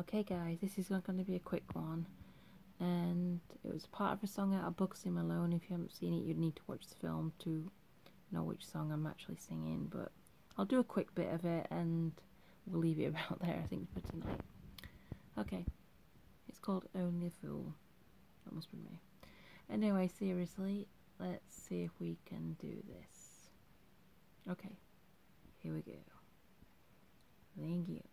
Okay guys, this is going to be a quick one and it was part of a song out of Bugsy Malone. If you haven't seen it you'd need to watch the film to know which song I'm actually singing but I'll do a quick bit of it and we'll leave it about there I think for tonight. Okay, it's called Only a Fool. That must be me. Anyway, seriously, let's see if we can do this. Okay, here we go. Thank you.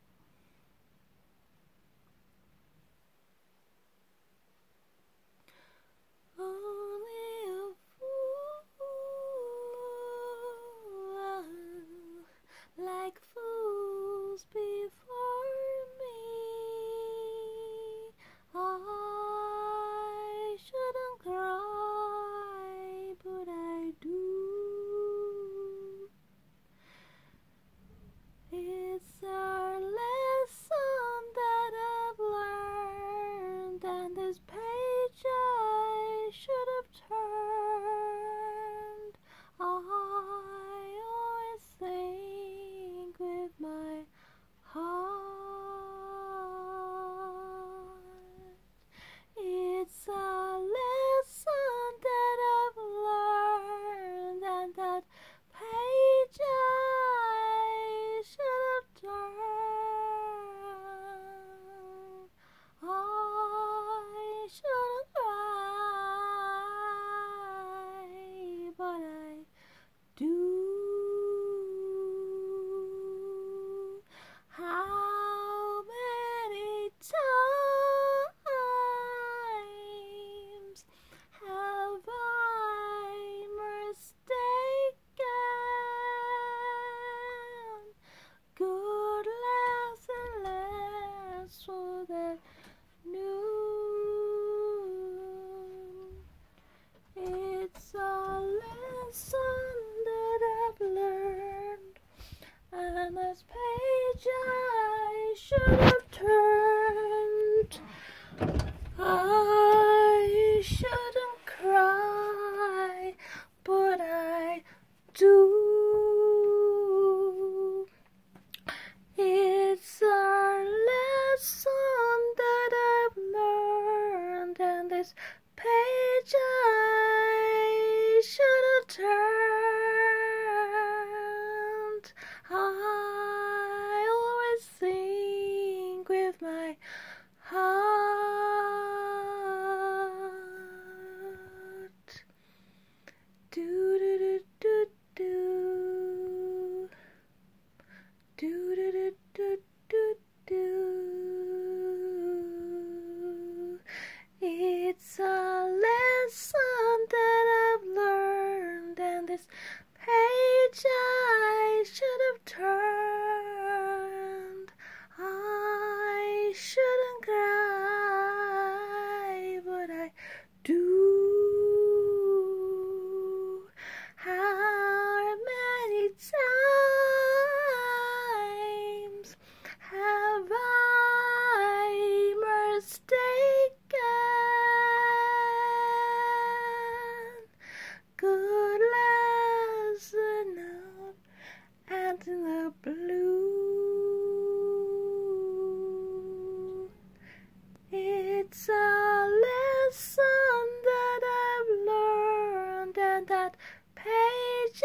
Should have turned. I shouldn't cry, but I do. It's a lesson that I've learned, and this page I should have turned. I should blue? It's a lesson that I've learned, and that page